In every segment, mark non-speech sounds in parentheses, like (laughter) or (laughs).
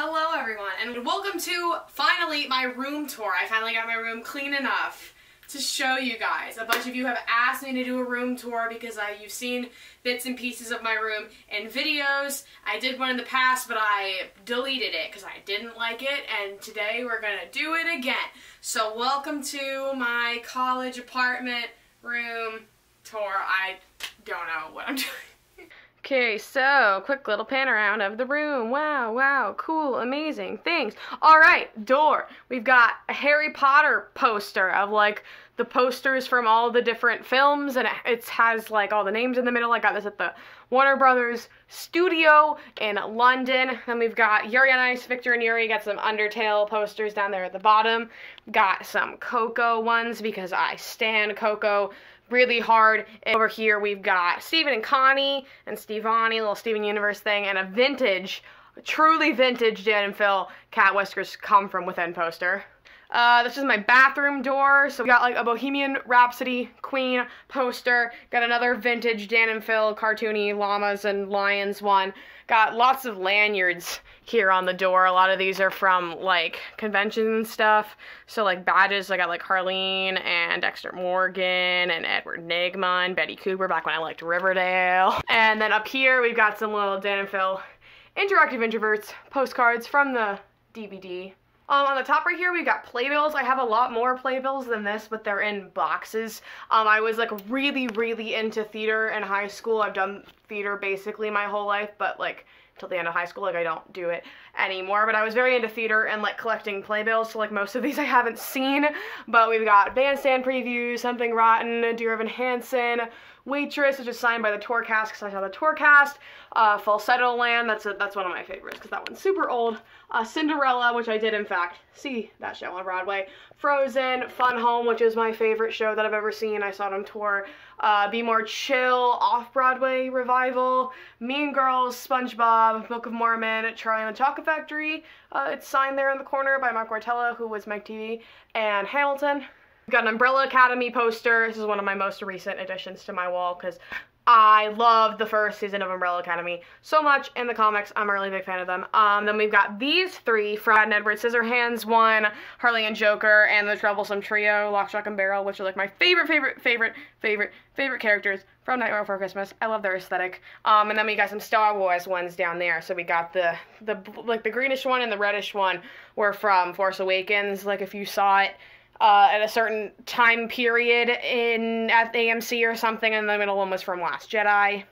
Hello everyone and welcome to finally my room tour. I finally got my room clean enough to show you guys. A bunch of you have asked me to do a room tour because I, you've seen bits and pieces of my room in videos. I did one in the past but I deleted it because I didn't like it and today we're to do it again. So welcome to my college apartment room tour. I don't know what I'm (laughs) doing. Okay, so quick little pan around of the room. Wow, wow, cool, amazing things. All right, door. We've got a Harry Potter poster of like the posters from all the different films, and it has like all the names in the middle. I got this at the Warner Brothers studio in London. Then we've got Yuri on Ice, Victor and Yuri. Got some Undertale posters down there at the bottom. Got some Coco ones because I stand Coco really hard. And over here we've got Steven and Connie and Stevonnie, little Steven Universe thing, and a vintage, truly vintage Dan and Phil Cat Whiskers Come From Within poster. Uh, this is my bathroom door. So we got like a Bohemian Rhapsody Queen poster. Got another vintage Dan and Phil cartoony llamas and lions one. Got lots of lanyards here on the door. A lot of these are from like conventions and stuff. So like badges, I got like Harleen and Dexter Morgan and Edward Nygma and Betty Cooper back when I liked Riverdale. And then up here we've got some little Dan and Phil interactive introverts postcards from the DVD. Um, on the top right here, we've got playbills. I have a lot more playbills than this, but they're in boxes. Um, I was like really, really into theater in high school. I've done theater basically my whole life, but like till the end of high school, like I don't do it anymore. But I was very into theater and like collecting playbills, so like most of these I haven't seen. But we've got bandstand previews, Something Rotten, Dear Evan Hansen, Waitress, which is signed by the Tourcast because I saw the Tourcast. Uh, Falsettoland, that's a, that's one of my favorites because that one's super old. Uh, Cinderella, which I did in fact see that show on Broadway. Frozen, Fun Home, which is my favorite show that I've ever seen. I saw it on tour. Uh, Be More Chill, Off-Broadway revival. Mean Girls, SpongeBob, Book of Mormon, Charlie and the Chocolate Factory. Uh, it's signed there in the corner by Mark Wartella, who was Mike Teavee, and Hamilton. Got an Umbrella Academy poster. This is one of my most recent additions to my wall because I love the first season of Umbrella Academy so much in the comics. I'm a really big fan of them. Um, then we've got these three, Fred and Edward Scissorhands, one, Harley and Joker, and the Troublesome Trio, Lock, Shock, and Barrel, which are like my favorite, favorite, favorite, favorite, favorite characters from Nightmare Before Christmas. I love their aesthetic. Um, and then we got some Star Wars ones down there. So we got the, the, like the greenish one and the reddish one were from Force Awakens. Like if you saw it, uh, at a certain time period in at AMC or something, and the middle one was from Last Jedi.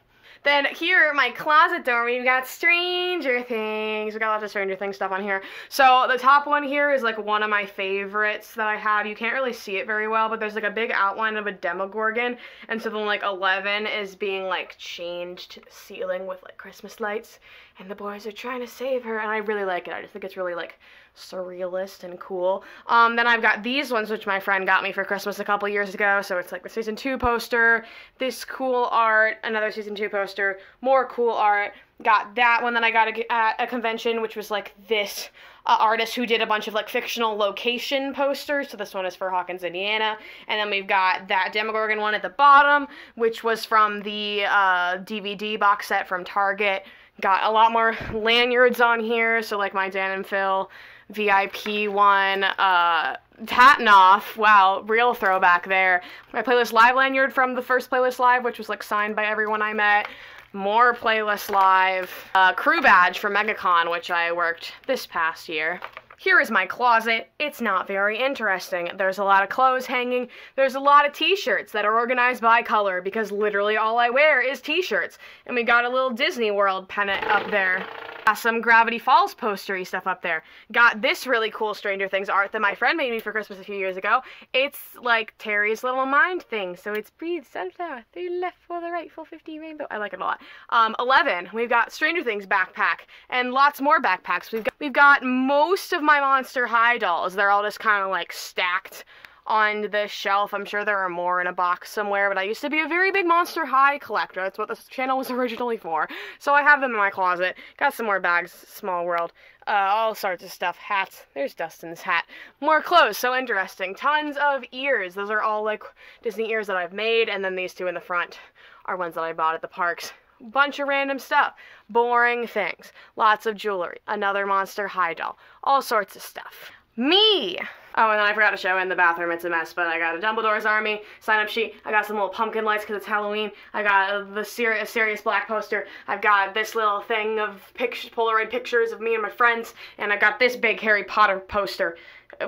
Then here, my closet door, we've got Stranger Things. We got lots of Stranger Things stuff on here. So the top one here is like one of my favorites that I have. You can't really see it very well, but there's like a big outline of a Demogorgon. And so then like 11 is being like chained to the ceiling with like Christmas lights. And the boys are trying to save her. And I really like it. I just think it's really like surrealist and cool. Um, then I've got these ones, which my friend got me for Christmas a couple years ago. So it's like the season two poster, this cool art, another season two poster, more cool art. Got that one that I got at a convention, which was like this uh, artist who did a bunch of like fictional location posters. So this one is for Hawkins, Indiana. And then we've got that Demogorgon one at the bottom, which was from the uh, DVD box set from Target. Got a lot more lanyards on here. So like my Dan and Phil VIP one, uh, TATINOF, wow, real throwback there. My playlist live lanyard from the first playlist live, which was like signed by everyone I met. More playlist live. Uh, crew badge for MegaCon, which I worked this past year. Here is my closet. It's not very interesting. There's a lot of clothes hanging. There's a lot of t-shirts that are organized by color because literally all I wear is t-shirts. And we got a little Disney World pennant up there. Got some Gravity Falls postery stuff up there. Got this really cool Stranger Things art that my friend made me for Christmas a few years ago. It's like Terry's little mind thing. So it's breathe sunflower through left for the right, full 50 rainbow. I like it a lot. Um, 11, we've got Stranger Things backpack and lots more backpacks. We've got, we've got most of my Monster High dolls. They're all just kind of like stacked on this shelf. I'm sure there are more in a box somewhere, but I used to be a very big Monster High collector. That's what this channel was (laughs) originally for. So I have them in my closet. Got some more bags, Small World. Uh, all sorts of stuff. Hats. There's Dustin's hat. More clothes. So interesting. Tons of ears. Those are all like Disney ears that I've made, and then these two in the front are ones that I bought at the parks bunch of random stuff, boring things, lots of jewelry, another Monster High doll, all sorts of stuff. Me! Oh, and then I forgot to show in the bathroom. It's a mess, but I got a Dumbledore's Army sign up sheet. I got some little pumpkin lights because it's Halloween. I got uh, the Sir- Sirius Black poster. I've got this little thing of Polaroid pictures of me and my friends, and I got this big Harry Potter poster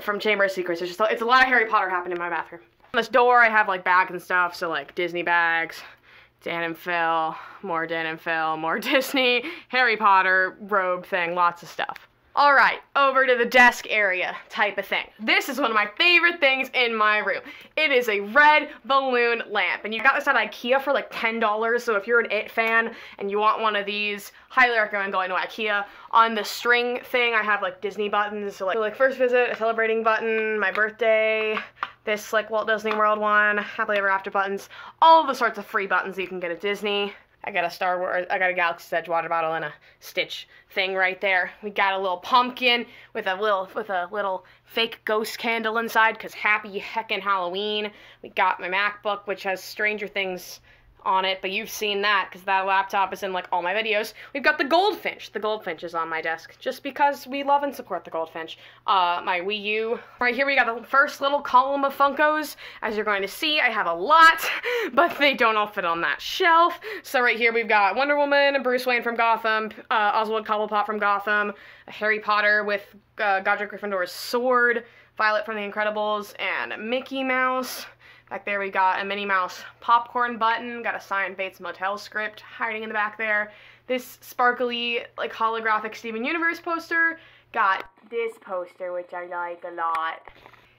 from Chamber of Secrets. It's just it's a lot of Harry Potter happening in my bathroom. On this door, I have like bags and stuff, so like Disney bags, Dan and Phil, more Dan and Phil, more (laughs) Disney, Harry Potter robe thing, lots of stuff. All right, over to the desk area type of thing. This is one of my favorite things in my room. It is a red balloon lamp, and you got this at Ikea for like $10, so if you're an IT fan and you want one of these, highly recommend going to Ikea. On the string thing, I have like Disney buttons, so like, like first visit, a celebrating button, my birthday, this like Walt Disney World one, happily ever after buttons, all the sorts of free buttons you can get at Disney. I got a Star Wars, I got a Galaxy's Edge water bottle and a Stitch thing right there. We got a little pumpkin with a little with a little fake ghost candle inside cuz happy heckin' Halloween. We got my MacBook which has Stranger Things on it, but you've seen that because that laptop is in like all my videos. We've got the Goldfinch. The Goldfinch is on my desk just because we love and support the Goldfinch. Uh, my Wii U. Right here we got the first little column of Funkos. As you're going to see, I have a lot, (laughs) but they don't all fit on that shelf. So right here we've got Wonder Woman, and Bruce Wayne from Gotham, uh, Oswald Cobblepot from Gotham, Harry Potter with uh, Godric Gryffindor's sword, Violet from The Incredibles, and Mickey Mouse. Back there we got a Minnie Mouse popcorn button, got a signed Bates Motel script hiding in the back there. This sparkly, like holographic Steven Universe poster. Got this poster, which I like a lot.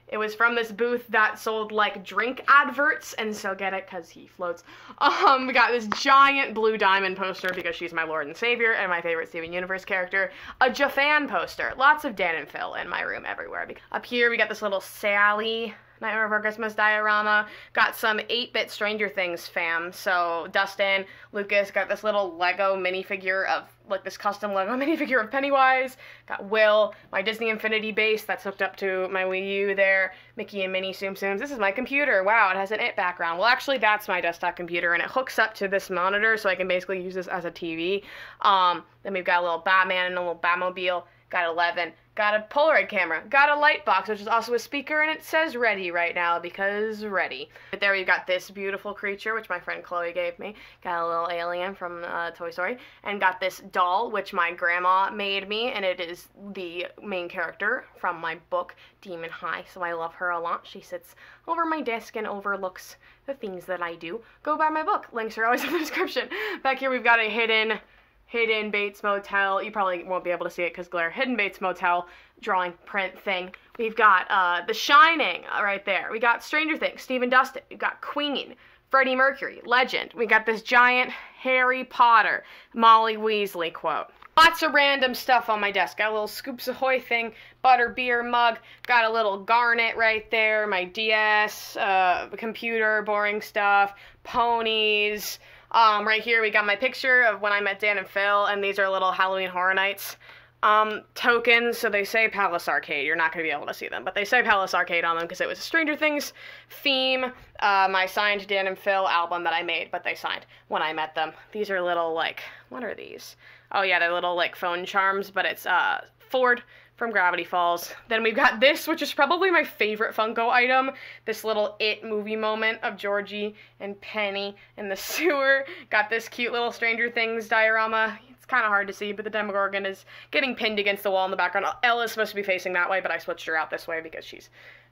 It was from this booth that sold like drink adverts, and so get it because he floats. Um, we got this giant blue diamond poster because she's my Lord and Savior and my favorite Steven Universe character. A Jafan poster, lots of Dan and Phil in my room everywhere. Up here we got this little Sally Nightmare Before Christmas diorama. Got some 8-bit Stranger Things fam. So Dustin, Lucas got this little Lego minifigure of like this custom Lego (laughs) minifigure of Pennywise. Got Will, my Disney Infinity base that's hooked up to my Wii U there. Mickey and Minnie Tsum Tsums. This is my computer. Wow, it has an IT background. Well, actually, that's my desktop computer, and it hooks up to this monitor, so I can basically use this as a TV. Um, then we've got a little Batman and a little Batmobile. Got 11. Got a Polaroid camera. Got a light box, which is also a speaker, and it says ready right now because ready. But there we've got this beautiful creature, which my friend Chloe gave me. Got a little alien from uh, Toy Story. And got this doll, which my grandma made me, and it is the main character from my book, Demon High. So I love her a lot. She sits over my desk and overlooks the things that I do. Go buy my book. Links are always (laughs) in the description. Back here we've got a hidden Hidden Bates Motel. You probably won't be able to see it because glare. Hidden Bates Motel drawing print thing. We've got uh, The Shining uh, right there. We got Stranger Things, Stephen Dustin. We've got Queen, Freddie Mercury, Legend. We got this giant Harry Potter, Molly Weasley quote. Lots of random stuff on my desk. Got a little Scoops Ahoy thing, butter beer mug. Got a little garnet right there. My DS, uh, computer, boring stuff, ponies. Um, right here we got my picture of when I met Dan and Phil, and these are little Halloween Horror Nights um, tokens. So they say Palace Arcade. You're not going to be able to see them, but they say Palace Arcade on them because it was a Stranger Things theme. Uh, my signed Dan and Phil album that I made, but they signed when I met them. These are little like what are these? Oh yeah, they're little like phone charms, but it's uh Ford from Gravity Falls. Then we've got this, which is probably my favorite Funko item. This little It movie moment of Georgie and Penny in the (laughs) sewer. Got this cute little Stranger Things diorama. It's kind of hard to see, but the Demogorgon is getting pinned against the wall in the background. Ella's supposed to be facing that way, but I switched her out this way because she's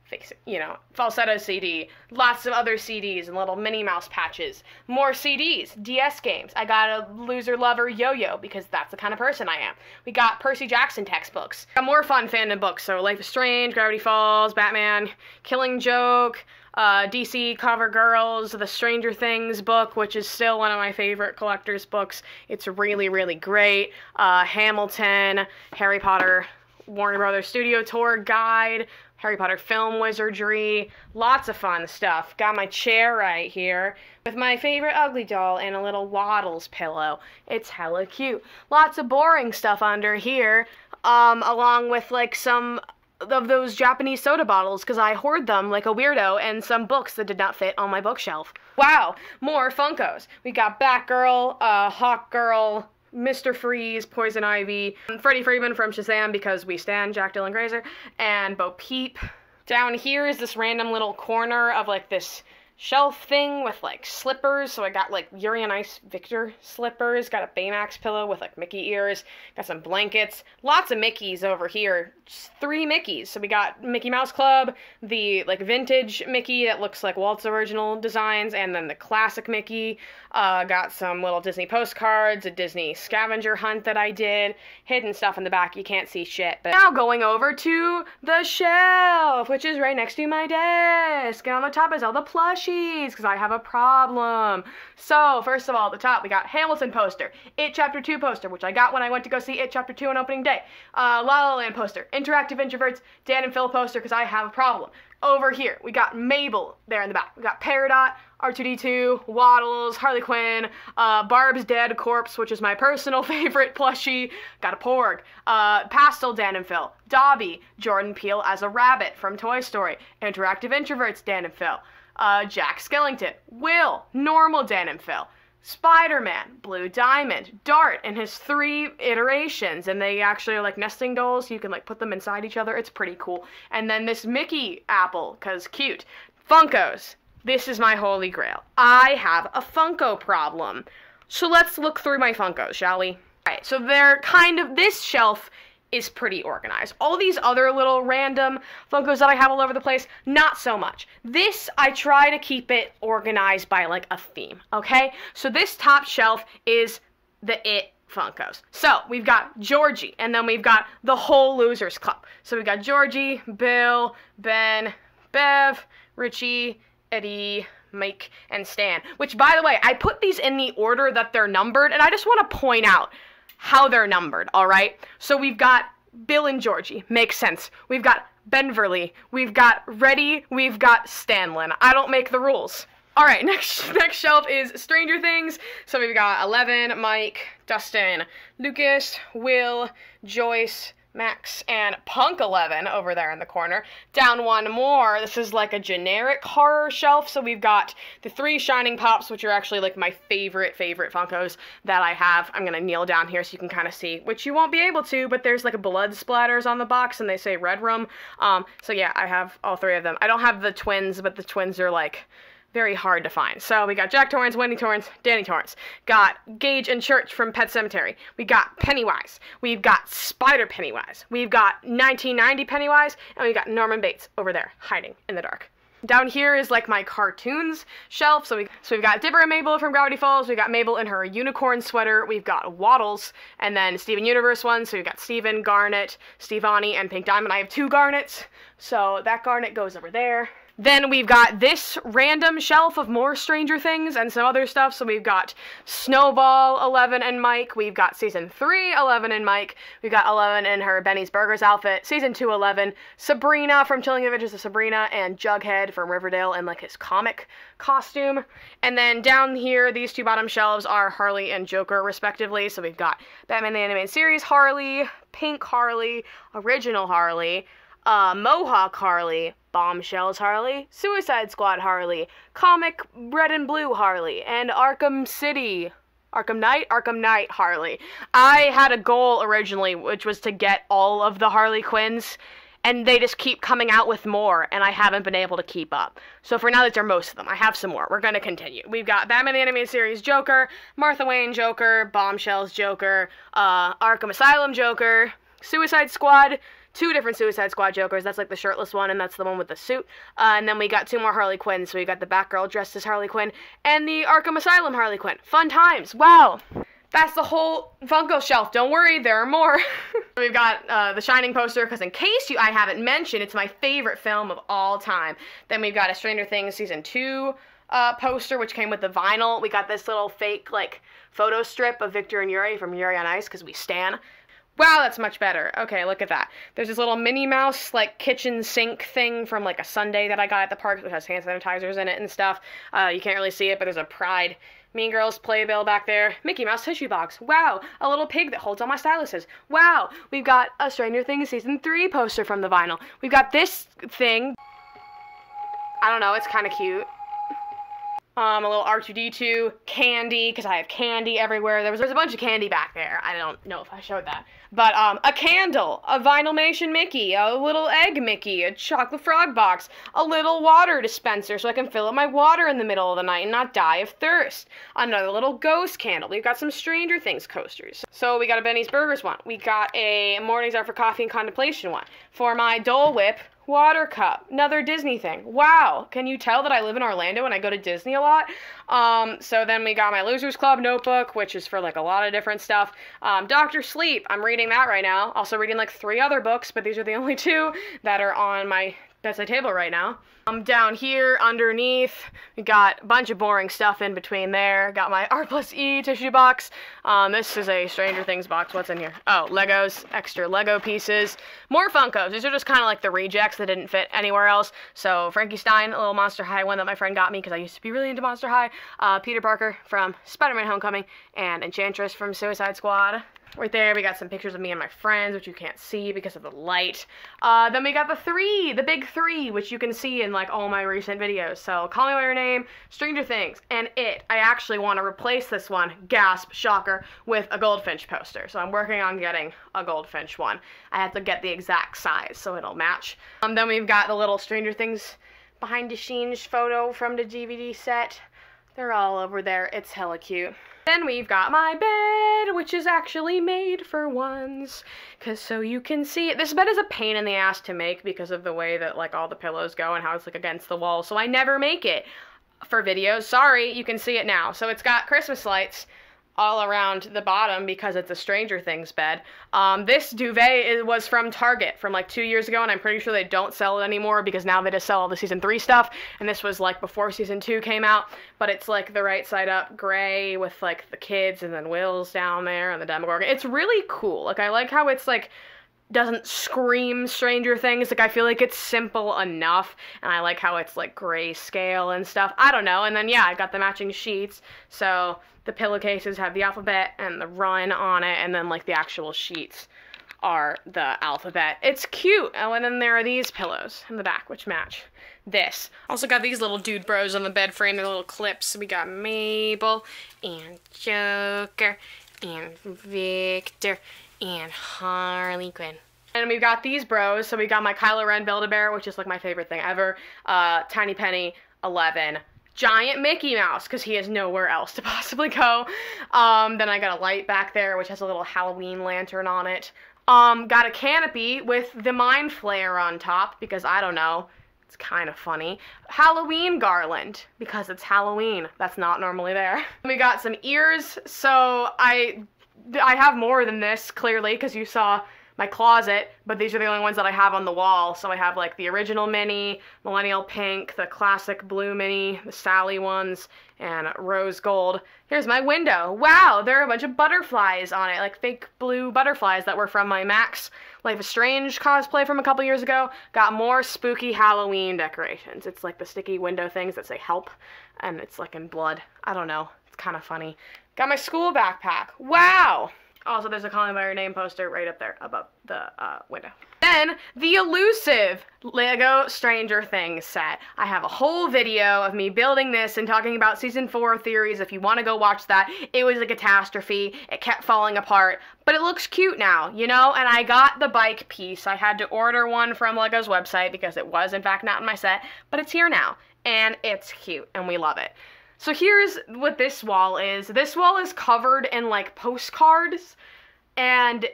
fix it, you know, falsetto CD, lots of other CDs and little Minnie Mouse patches, more CDs, DS games. I got a loser lover yo-yo because that's the kind of person I am. We got Percy Jackson textbooks. Got more fun fandom books, so Life is Strange, Gravity Falls, Batman, Killing Joke, uh, DC Cover Girls, the Stranger Things book, which is still one of my favorite collector's books. It's really, really great. Uh, Hamilton, Harry Potter, Warner Brothers Studio Tour Guide, Harry Potter film wizardry, lots of fun stuff. Got my chair right here with my favorite ugly doll and a little Waddles pillow. It's hella cute. Lots of boring stuff under here, um, along with like some of those Japanese soda bottles because I hoard them like a weirdo and some books that did not fit on my bookshelf. Wow, more Funkos. We got Batgirl, uh, Hawk Girl, Mr. Freeze, Poison Ivy, Freddy Freeman from Shazam because we stand Jack Dylan Grazer, and Bo Peep. Down here is this random little corner of like this shelf thing with like slippers. So I got like Yuri and Ice Victor slippers, got a Baymax pillow with like Mickey ears, got some blankets, lots of Mickeys over here. Just three Mickeys. So we got Mickey Mouse Club, the like vintage Mickey that looks like Walt's original designs, and then the classic Mickey. Uh, got some little Disney postcards, a Disney scavenger hunt that I did, hidden stuff in the back. You can't see shit. But now going over to the shelf, which is right next to my desk. And on the top is all the plushies, because I have a problem. So, first of all, at the top, we got Hamilton poster, It Chapter 2 poster, which I got when I went to go see It Chapter 2 on opening day, uh, La La Land poster, Interactive Introverts, Dan and Phil poster, because I have a problem. Over here, we got Mabel there in the back. We got Peridot, R2D2, Waddles, Harley Quinn, uh, Barb's Dead Corpse, which is my personal (laughs) favorite plushie. Got a Porg, uh, Pastel Dan and Phil, Dobby, Jordan Peele as a rabbit from Toy Story, Interactive Introverts Dan and Phil, uh, Jack Skellington, Will, Normal and Phil, Spider Man, Blue Diamond, Dart, and his three iterations. And they actually are like nesting dolls. You can like put them inside each other. It's pretty cool. And then this Mickey apple, because cute. Funkos. This is my holy grail. I have a Funko problem. So let's look through my Funkos, shall we? Alright, so they're kind of. This shelf is pretty organized. All these other little random Funkos that I have all over the place, not so much. This, I try to keep it organized by like a theme, okay? So this top shelf is the It Funkos. So we've got Georgie, and then we've got the whole Losers Club. So we've got Georgie, Bill, Ben, Bev, Richie, Eddie, Mike, and Stan. Which, by the way, I put these in the order that they're numbered, and I just want to point out how they're numbered, all right? So we've got Bill and Georgie. Makes sense. We've got Benverly. We've got Reddie. We've got Stanlin. I don't make the rules. All right, (laughs) next next shelf is Stranger Things. So we've got Eleven, Mike, Dustin, Lucas, Will, Joyce, Max, and Punk 11 over there in the corner. Down one more, this is like a generic horror shelf. So we've got the three Shining Pops, which are actually like my favorite, favorite Funkos that I have. I'm gonna kneel down here so you can kind of see, which you won't be able to, but there's like blood splatters on the box and they say Red Room. Um, so yeah, I have all three of them. I don't have the twins, but the twins are like very hard to find. So we got Jack Torrance, Wendy Torrance, Danny Torrance. Got Gage and Church from Pet Sematary. We got Pennywise. We've got Spider Pennywise. We've got 1990 Pennywise, and we got Norman Bates over there hiding in the dark. Down here is like my cartoons shelf. So we so we've got Dipper and Mabel from Gravity Falls. We've got Mabel in her unicorn sweater. We've got Waddles and then Steven Universe one. So we've got Steven, Garnet, Stevonnie, and Pink Diamond. I have two Garnets, so that Garnet goes over there. Then we've got this random shelf of more Stranger Things and some other stuff. So we've got Snowball, Eleven, and Mike. We've got season 3, Eleven, and Mike. We've got Eleven in her Benny's Burgers outfit. Season 2, Eleven. Sabrina from Chilling Adventures of Sabrina, and Jughead from Riverdale in like his comic costume. And then down here, these two bottom shelves are Harley and Joker, respectively. So we've got Batman the Animated Series Harley, Pink Harley, Original Harley, uh, Mohawk Harley, Bombshells Harley, Suicide Squad Harley, Comic Red and Blue Harley, and Arkham City. Arkham Knight? Arkham Knight Harley. I had a goal originally, which was to get all of the Harley Quinns, and they just keep coming out with more, and I haven't been able to keep up. So for now, these are most of them. I have some more. We're to continue. We've got Batman the Animated Series Joker, Martha Wayne Joker, Bombshells Joker, uh, Arkham Asylum Joker, Suicide Squad, two different Suicide Squad Jokers. That's like the shirtless one, and that's the one with the suit. Uh, and then we got two more Harley Quinns. So we got the Batgirl dressed as Harley Quinn and the Arkham Asylum Harley Quinn. Fun times. Wow. That's the whole Funko shelf. Don't worry, there are more. (laughs) We've got uh, the Shining poster, because in case you I haven't mentioned, it's my favorite film of all time. Then we've got a Stranger Things Season 2 uh, poster, which came with the vinyl. We got this little fake, like, photo strip of Victor and Yuri from Yuri on Ice, because we stan. Wow, that's much better. Okay, look at that. There's this little Minnie Mouse, like, kitchen sink thing from, like, a sundae that I got at the park, which has hand sanitizers in it and stuff. Uh, you can't really see it, but there's a Pride Mean Girls playbill back there. Mickey Mouse tissue box. Wow. A little pig that holds all my styluses. Wow. We've got a Stranger Things season three poster from the vinyl. We've got this thing. I don't know. It's kind of cute. Um, a little R2D2 candy because I have candy everywhere. There was there's a bunch of candy back there. I don't know if I showed that, but um, a candle, a Vinylmation Mickey, a little egg Mickey, a chocolate frog box, a little water dispenser so I can fill up my water in the middle of the night and not die of thirst. Another little ghost candle. We've got some Stranger Things coasters. So we got a Benny's Burgers one. We got a Mornings Are for Coffee and Contemplation one. For my Dole Whip, Water cup, another Disney thing. Wow, can you tell that I live in Orlando and I go to Disney a lot? Um, so then we got my Losers Club notebook, which is for like a lot of different stuff. Um, Doctor Sleep, I'm reading that right now. Also reading like three other books, but these are the (laughs) only two that are on my bedside table right now. Um, down here underneath, we got a bunch of boring stuff in between there. Got my R plus E tissue box. Um, this is a Stranger Things box. What's in here? Oh, Legos, extra Lego pieces. More Funkos. These are just kind of like the rejects that didn't fit anywhere else. So Frankie Stein, a little Monster High one that my friend got me because I used to be really into Monster High. Uh, Peter Parker from Spider-Man Homecoming and Enchantress from Suicide Squad. Right there, we got some pictures of me and my friends, which you can't see because of the light. Uh, then we got the three, the big three, which you can see in like all my recent videos. So, Call Me By Your Name, Stranger Things, and It. I actually want to replace this one, gasp, shocker, with a Goldfinch poster. So I'm working on getting a Goldfinch one. I have to get the exact size so it'll match. Um, then we've got the little Stranger Things behind the scenes photo from the DVD set. They're all over there. It's hella cute. Then we've got my bed, which is actually made for ones, cause so you can see it. This bed is a pain in the ass to make because of the way that like all the pillows go and how it's like against the wall, so I never make it for videos. Sorry, you can see it now. So it's got Christmas lights all around the bottom because it's a Stranger Things bed. Um, this duvet is, was from Target from like two years ago, and I'm pretty sure they don't sell it anymore because now they just sell all the season three stuff. And this was like before season two came out, but it's like the right side up gray with like the kids and then Will's down there and the Demogorgon. It's really cool. Like I like how it's like doesn't scream Stranger Things. Like I feel like it's simple enough, and I like how it's like grayscale and stuff. I don't know. And then yeah, I got the matching sheets, so the pillowcases have the alphabet and the run on it, and then like the actual sheets are the alphabet. It's cute. Oh, and then there are these pillows in the back, which match this. Also got these little dude bros on the bed frame, their little clips. We got Mabel and Joker and Victor and Harley Quinn. And we've got these bros. So we got my Kylo Ren Build-A-Bear, which is like my favorite thing ever. Uh, Tiny Penny, 11. Giant Mickey Mouse, because he has nowhere else to (laughs) possibly go. Um, then I got a light back there, which has a little Halloween lantern on it. Um, got a canopy with the Mind Flayer on top, because I don't know. It's kind of funny. Halloween garland, because it's Halloween. That's not normally there. (laughs) We got some ears, so I I have more than this, clearly, because you saw my closet, but these are the only ones that I have on the wall. So I have like the original mini, millennial pink, the classic blue mini, the Sally ones, and rose gold. Here's my window. Wow, there are a bunch of butterflies on it, like fake blue butterflies that were from my Max Life is Strange cosplay from a couple years ago. Got more spooky Halloween decorations. It's like the sticky window things that say help, and it's like in blood. I don't know. It's kind of funny. Got my school backpack. Wow! Also, there's a Call Me by Your Name poster right up there above the uh, window. Then, the elusive Lego Stranger Things set. I have a whole video of me building this and talking about season 4 theories if you want to go watch that. It was a catastrophe. It kept falling apart, but it looks cute now, you know? And I got the bike piece. I had to order one from Lego's website because it was, in fact, not in my set, but it's here now. And it's cute, and we love it. So here's what this wall is. This wall is covered in like postcards and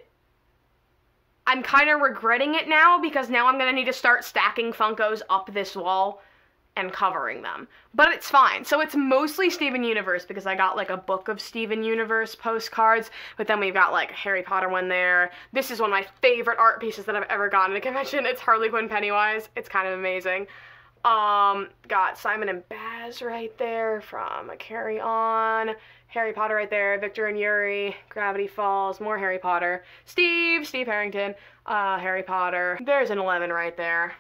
I'm kind of regretting it now because now I'm going to need to start stacking Funkos up this wall and covering them. But it's fine. So it's mostly Steven Universe because I got like a book of Steven Universe postcards, but then we've got like Harry Potter one there. This is one of my favorite art pieces that I've ever gotten at a convention. It's Harley Quinn Pennywise. It's kind of amazing. Um, got Simon and Baz right there from Carry On. Harry Potter right there. Victor and Yuri. Gravity Falls. More Harry Potter. Steve. Steve Harrington. Uh, Harry Potter. There's an 11 right there.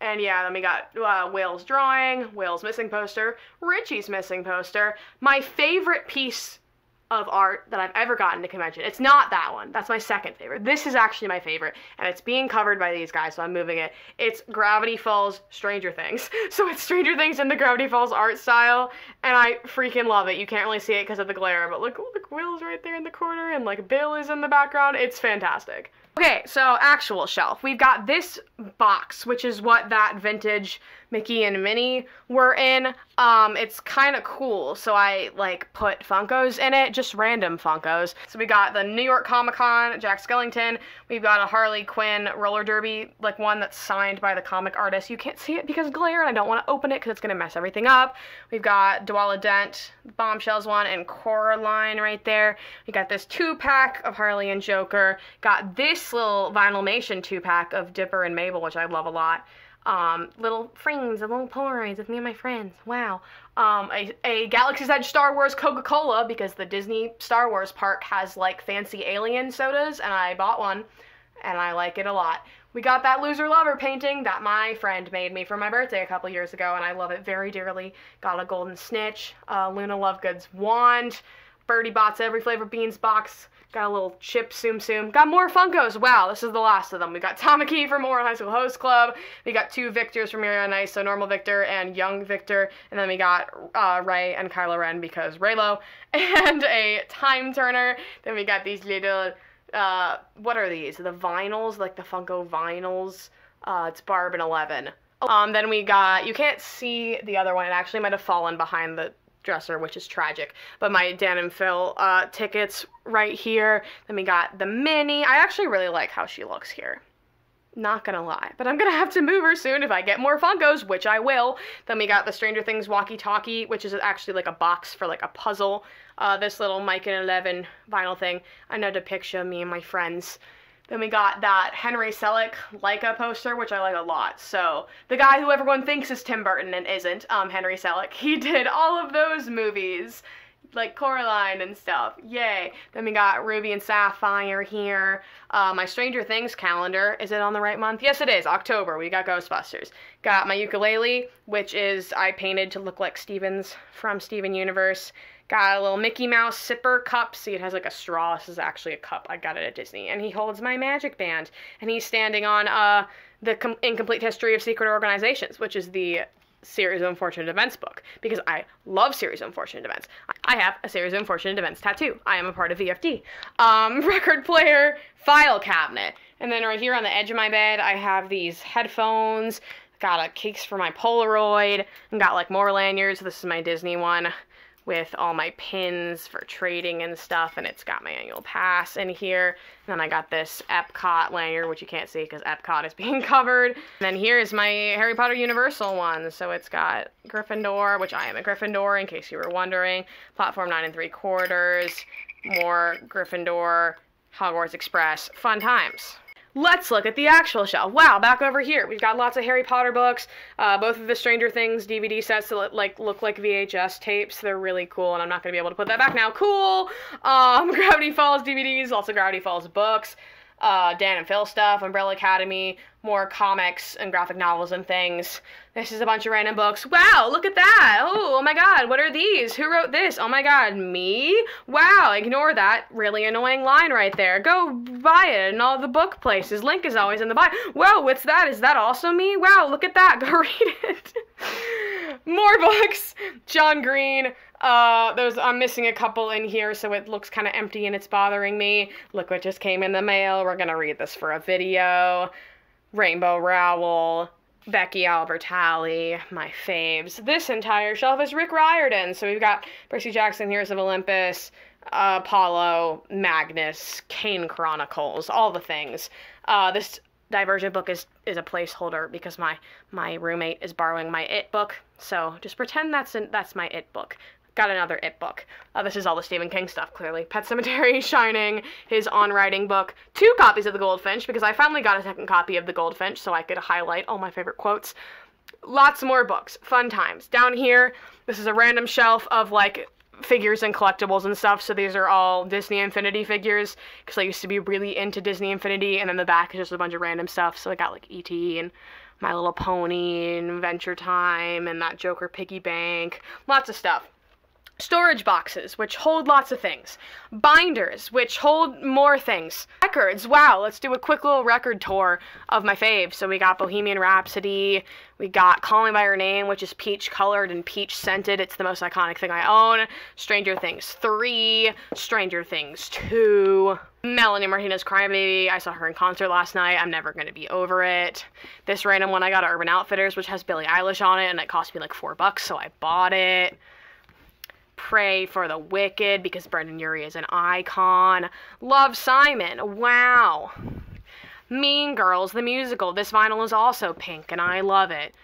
And yeah, then we got uh, drawing, Whale's missing poster, Richie's missing poster. My favorite piece of art that I've ever gotten to convention. It's not that one. That's my second favorite. This is actually my favorite, and it's being covered by these guys, so I'm moving it. It's Gravity Falls Stranger Things. (laughs) So it's Stranger Things in the Gravity Falls art style, and I freaking love it. You can't really see it because of the glare, but look, look, Will's right there in the corner, and like Bill is in the background. It's fantastic. Okay, so actual shelf. We've got this box, which is what that vintage Mickey and Minnie were in. Um, it's kind of cool, so I like put Funkos in it, just random Funkos. So we got the New York Comic Con, Jack Skellington. We've got a Harley Quinn roller derby, like one that's signed by the comic artist. You can't see it because glare, and I don't want to open it because it's gonna mess everything up. We've got Duela Dent, Bombshells one, and Coraline right there. We got this two pack of Harley and Joker. Got this little Vinylmation two pack of Dipper and Mabel, which I love a lot um, little frames of little Polaroids of me and my friends. Wow. Um, a, a Galaxy's Edge Star Wars Coca-Cola because the Disney Star Wars park has like fancy alien sodas and I bought one and I like it a lot. We got that Loser Lover painting that my friend made me for my birthday a couple years ago and I love it very dearly. Got a golden snitch, Luna Lovegood's wand, Bertie Bott's, Every Flavor Beans box, Got a little chip Tsum Tsum. Got more Funkos. Wow, this is the last of them. We got Tamaki from Ouran High School Host Club. We got two Victors from Yuri on Ice, so normal Victor and young Victor. And then we got uh, Rey and Kylo Ren because Reylo. (laughs) And a Time Turner. Then we got these little, uh, what are these? The vinyls, like the Funko vinyls. Uh, it's Barb and Eleven. Um, then we got, you can't see the other one. It actually might have fallen behind the dresser, which is tragic. But my Dan and Phil uh, tickets right here. Then we got the mini. I actually really like how she looks here. Not gonna lie, but I'm gonna have to move her soon if I get more Funkos, which I will. Then we got the Stranger Things walkie-talkie, which is actually like a box for like a puzzle. Uh, this little Mike and Eleven vinyl thing. Another picture of me and my friends. Then we got that Henry Selick Laika poster, which I like a lot. So the guy who everyone thinks is Tim Burton and isn't, um, Henry Selick, he (laughs) did all of those movies, like Coraline and stuff. Yay! Then we got Ruby and Sapphire here. Uh, my Stranger Things calendar. Is it on the right month? Yes, it is. October. We got Ghostbusters. Got my ukulele, which is I painted to look like Stevens from Steven Universe. Got a little Mickey Mouse sipper cup. See, it has like a straw. This is actually a cup. I got it at Disney. And he holds my magic band. And he's standing on uh, the Com- Incomplete History of Secret Organizations, which is the series of unfortunate events book because I love series of unfortunate events. I have a series of unfortunate events tattoo. I am a part of VFD. Um, (laughs) record player, file cabinet. And then right here on the edge of my bed, I have these headphones. Got a case for my Polaroid. And got like more lanyards. This is my Disney one with all my pins for trading and stuff, and it's got my annual pass in here. And then I got this Epcot lanyard, which you can't see because Epcot is (laughs) being covered. And then here's my Harry Potter Universal one. So it's got Gryffindor, which I am a Gryffindor, in case you were wondering. Platform 9 and 3 quarters, more Gryffindor, Hogwarts Express. Fun times. Let's look at the actual shelf. Wow, back over here, we've got lots of Harry Potter books. Uh, both of the Stranger Things DVD sets that like look like VHS tapes. They're really cool, and I'm not gonna be able to put that back now. Cool. Um, (laughs) Gravity Falls DVDs, also Gravity Falls books uh, Dan and Phil stuff, Umbrella Academy, more comics and graphic novels and things. This is a bunch of random books. Wow, look at that. Oh, oh my god, what are these? Who wrote this? Oh my god, me? Wow, ignore that really annoying line right there. Go buy it in all the book places. Link is always in the bio. Whoa, what's that? Is that also me? Wow, look at that. (laughs) Go read it. more books. John Green. Uh, there's I'm missing a couple in here, so it looks kind of empty and it's bothering me. Look what just came in the mail. We're gonna read this for a video. Rainbow Rowell, Becky Albertalli, my faves. This entire shelf is Rick Riordan. So we've got Percy Jackson, Heroes of Olympus, uh, Apollo, Magnus, Kane Chronicles, all the things. Uh, this Divergent book is is a placeholder because my my roommate is borrowing my It book. So just pretend that's an, that's my It book got another It book. Uh, this is all the Stephen King stuff, clearly. Pet Sematary, (laughs) Shining, his on writing book, two copies of The Goldfinch, because I finally got a second copy of The Goldfinch so I could highlight all my favorite quotes. Lots more books, fun times. Down here, this is a random shelf of like figures and collectibles and stuff. So these are all Disney Infinity figures because I used to be really into Disney Infinity, and then the back is just a bunch of random stuff. So I got like ET and My Little Pony and Adventure Time and that Joker piggy bank, lots of stuff storage boxes, which hold lots of things, binders, which hold more things, records. Wow, let's do a quick little record tour of my faves. So we got Bohemian Rhapsody, we got Call Me by Your Name, which is peach colored and peach scented. It's the most iconic thing I own. Stranger Things 3, Stranger Things 2. Melanie Martinez Crybaby. I saw her in concert last night. I'm never to be over it. This random one I got at Urban Outfitters, which has Billie Eilish on it, and it cost me like four bucks, so I bought it. Pray for the Wicked because Brendon Urie is an icon. Love Simon. Wow. Mean Girls, the musical. This vinyl is also pink and I love it.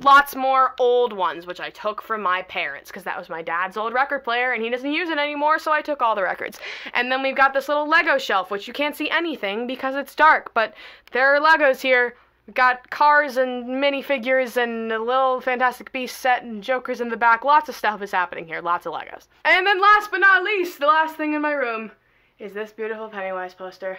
Lots more old ones, which I took from my parents because that was my dad's old record player and he doesn't use it anymore, so I took all the records. And then we've got this little Lego shelf, which you can't see anything because it's dark, but there are Legos here got cars and minifigures and a little Fantastic Beast set and Jokers in the back. Lots of stuff is happening here. Lots of Legos. And then last but not least, the last thing in my room is this beautiful Pennywise poster.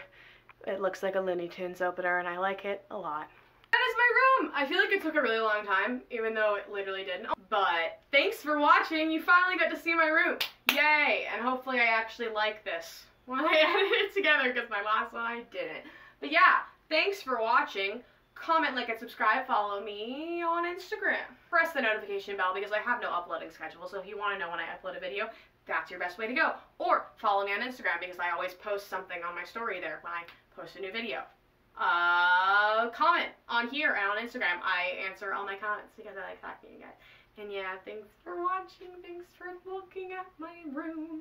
It looks like a Looney Tunes opener and I like it a lot. That is my room! I feel like it took a really long time, even though it literally didn't. But thanks for watching. You finally got to see my room. Yay! And hopefully I actually like this when I (laughs) edit it together because my last one I didn't. But yeah, thanks for watching comment, like, and subscribe. Follow me on Instagram. Press the notification bell because I have no uploading schedule. So if you want to know when I upload a video, that's your best way to go. Or follow me on Instagram because I always post something on my story there when I post a new video. Uh, comment on here and on Instagram. I answer all my comments because I like talking to you guys. And yeah, thanks for watching. Thanks for looking at my room.